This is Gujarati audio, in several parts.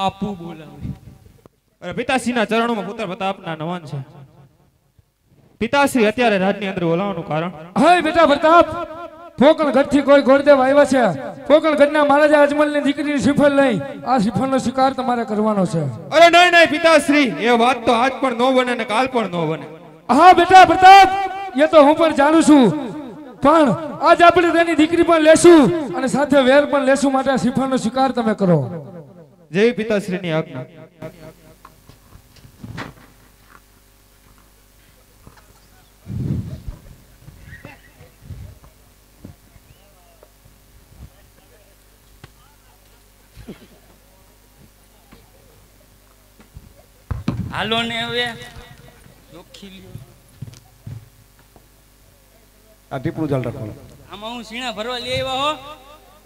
બાપુ બોલાવે. અરે પિતાશ્રીના ચરણોમાં પુત્ર પ્રતાપના નવાન છે. પિતાશ્રી અત્યારે રાજની અંદર બોલાવવાનું કારણ? હે બેટા પ્રતાપ પોકણ ગઢથી કોઈ ગોરદેવ આવ્યા છે. પોકણ ગઢના મહારાજા અજમલની દીકરીની શ્રીફળ લઈ આ શ્રીફળનો સ્વીકાર તમારે કરવાનો છે. અરે નહીં નહીં પિતાશ્રી એ વાત તો આજ પણ ન બને ને કાલ પણ ન બને. હા બેટા પ્રતાપ એ તો હું પણ જાણું છું. પણ આજ આપણે તેની દીકરી પણ લેશું અને સાથે વેર પણ લેશું માટે શ્રીફળનો સ્વીકાર તમે કરો. જેવી પિતાશ્રીની આજ્ઞા. હાલો ને હવે. આ ટીપણું ચાલ રાખવાનું. આમાં હું સીણા ભરવા લઈ આવ્યા હો.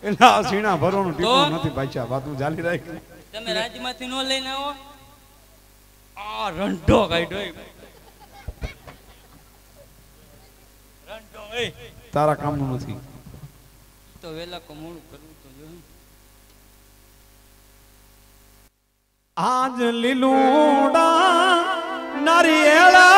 એટલે આ સીણા ભરવાનું ટીપણું? નથી પાછા વાતું ચાલી રાખ તમે રાજ્યમાંથી નો લઈને આવો. આ રંઢો કાઢ્યો રંઢો એ. તારા કામનું નથી. તો વેલા કમોડું કરવું તો જો આજ લીલુડા નારિયેળા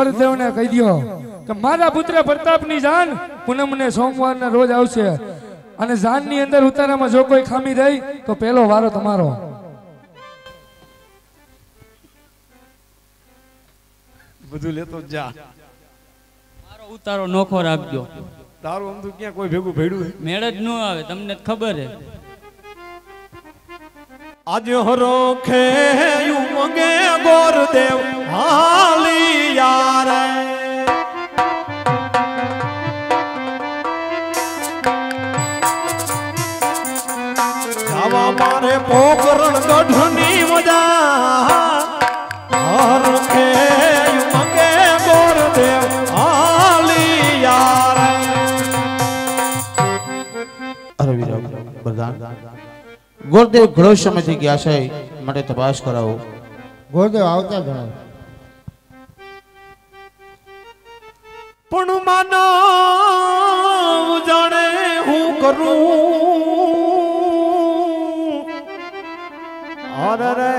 ગોરદેવને કહી દો કે મારા પુત્ર પ્રતાપની જાન પૂનમને સોમવારના રોજ આવશે. અને જાનની અંદર ઉતારામાં જો કોઈ ખામી રહી તો પેલો વારો તમારો. બધું લેતો જા મારો ઉતારો નોખો રાખજો. તારું તો ક્યાં કોઈ ભેગું ભેડું મેળ જ ન આવે તમને ખબર હે. આજ હરો ખેયું મંગે ગોરદેવ હાલી યારે. જાવા મારે પોકરણ ગઢની મજા. ગોરદેવ ઘણો સમયથી ગયા છે માટે તપાસ કરાવો. ગોરદેવ આવતા જણાય પણ માનો જાણે હું કરું? અરે રે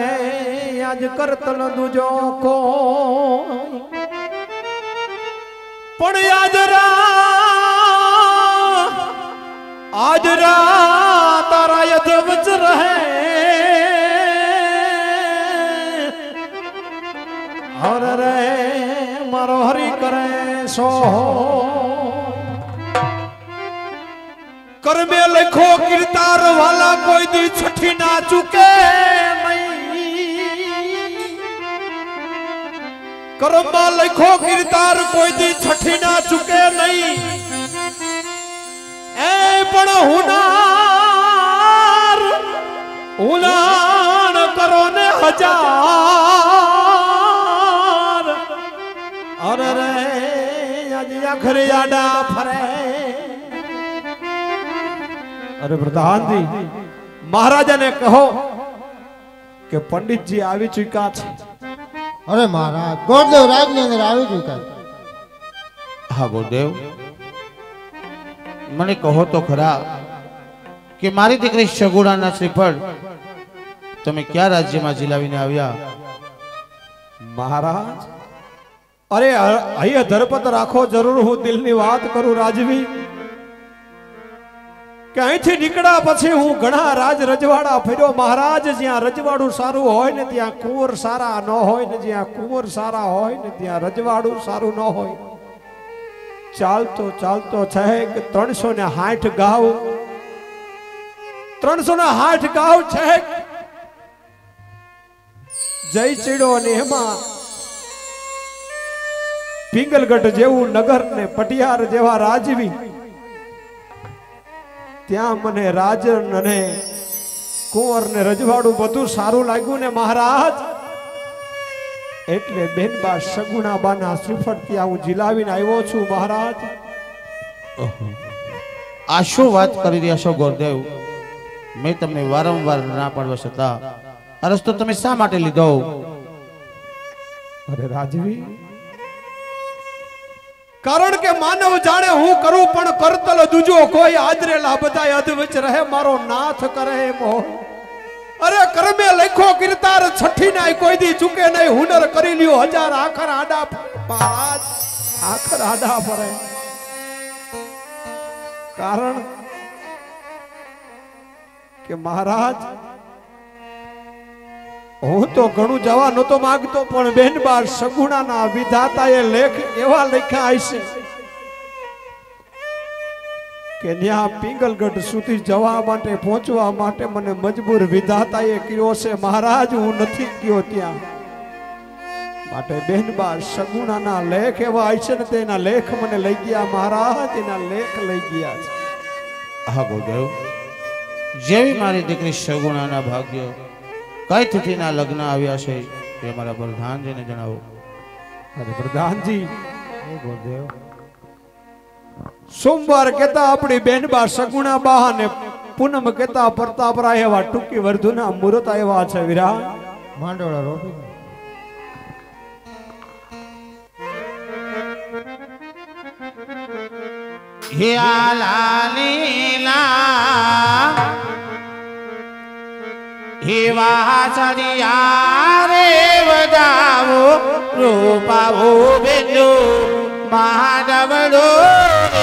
આજ કરતલ દુજો કો પણ આજ રા આજ રા તારા યજવચ રહે હર રે મારો હરી કરે સો કરમે લખો કીર્તાર વાલા કોઈ દી છઠી ના ચૂકે કરમમાં લખો કીર્તાર કોઈ દી છઠી ના ચૂકે નહીં પણ હુનાર હુનાર કરો ને હજાર. અરે રે આજે આખરે આડા ફરે. અરે પ્રધાનજી મહારાજાને કહો કે પંડિતજી આવી ચૂક્યા છે. અરે મહારાજ ગોરદેવ રાજની અંદર આવી ચૂક્યા હા ગોરદેવ. મને કહો તો ખરા કે મારી દીકરી સગુડાના શ્રીફળ તમે ક્યાં રાજ્યમાં જીલાવીને આવ્યા? મહારાજ? અરે અહીંયા ધરપત રાખો, જરૂર હું દિલની વાત કરું રાજવી. કે અહીંથી નીકળ્યા પછી હું ઘણા રાજ રજવાડા ફર્યો. મહારાજ, જ્યાં રજવાડું સારું હોય ને ત્યાં કુંવર સારા ન હોય ને જ્યાં કુંવર સારા હોય ને ત્યાં રજવાડું સારું ન હોય. ચાલતો ચાલતો છે ત્રણસો ને હાઠ ગાવ. ત્રણસો ને હાઠ ગાવ છે જય ચીડો ને એમાં પિંગલગઢ જેવું નગર ને પટિયાર જેવા રાજવી. ત્યાં મને રાજન અને કુંવર ને રજવાડું બધું સારું લાગ્યું ને મહારાજ. એટલે બેનબા સગુણાબાના શ્રીફળ ત્યાં હું જીલાવીને આવ્યો છું મહારાજ. આ શું વાત કરી રહ્યા છો ગોરદેવ? મેં તમને વારંવાર ના પાડવા છતાં આ રસ્તો તમે શા માટે લીધો? અરે રાજવી કારણ કે માનવ જાણે હું કરું પણ કરતલ દુજો કોઈ આદરેલા બધા અધવચ રહે મારો નાથ કરે એમ હોય અરે કરમે લખો કિરતાર છઠ્ઠી નાય કોઈ દી ચૂકે નહીં. હુનર કરી લ્યો હજાર આખર આડા મહારાજ આખર આડા ફરે. કારણ કે મહારાજ, હું તો ઘણું જવા નતો માંગતો, પણ બેનબાર સગુણાના વિધાતાએ લેખ એવા લખ્યા હશે. કે ત્યાં પિંગલગઢ સુધી જવા માટે પહોંચવા માટે મને મજબૂર વિધાતાએ કર્યો છે મહારાજ હું નથી ગયો ત્યાં. માટે બહેનબા સગુણાના લેખ એવા હશે ને તેના લેખ મને લઈ ગયા મહારાજ એના લેખ લઈ ગયા છે. હા ગોરદેવ જેવી મારી દીકરી સગુણાના ભાગ્ય કઈ તિથિના લગ્ન આવ્યા છે એ મારા પ્રધાનજીને જણાવો. અરે પ્રધાનજી. હે ગોરદેવ સોમવાર કેતા આપણી બેનબા સગુણા બા ને પૂનમ કેતા પ્રતાપરાય એવા ટૂંકી વર્ધુના મુહૂર્ત આવ્યા છે વિરા માંડોળા રોપી. હે લાલીલા હે વાસરિયા રે વજાવો રૂપાવો બેનો મહાડવડો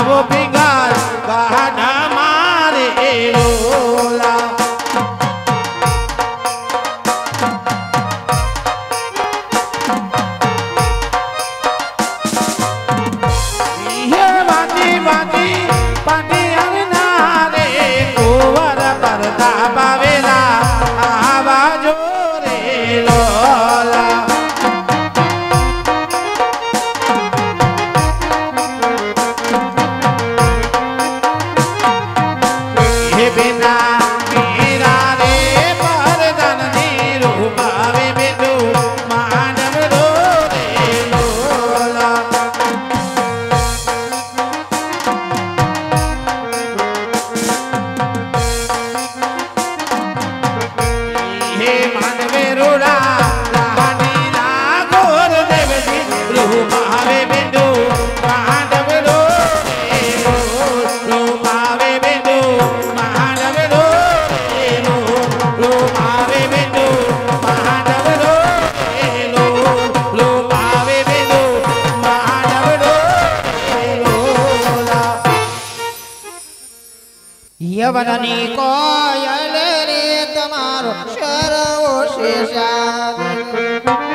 I will be. જવનની કોયલ રે તમારો શરવ શેષા.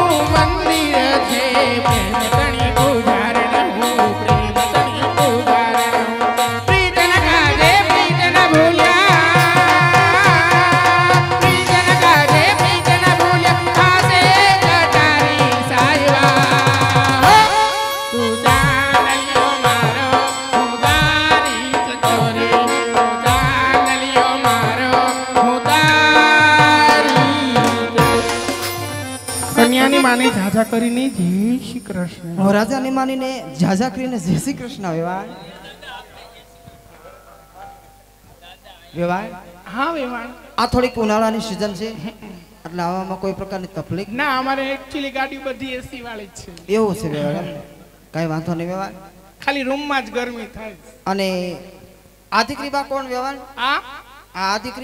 mình. કન્યાની માની ઝાઝા કરીને જય શ્રી કૃષ્ણ. રાજાની માનીને ઝાઝા કરીને જય શ્રી કૃષ્ણ વેવાણ. વેવાણ? હા વેવાણ. આ થોડીક ઉનાળાની સિઝન છે એટલે આવામાં કોઈ પ્રકારની તકલીફ? ના અમારે એક્ચ્યુઅલી ગાડી બધી એસી વાળી છે. એવું છે વેવાણ કાઈ વાંધો નહીં વેવાણ. ખાલી રૂમમાં જ ગરમી થાય અને આ દીકરી કોણ વેવાણ? આ? આ દીકરી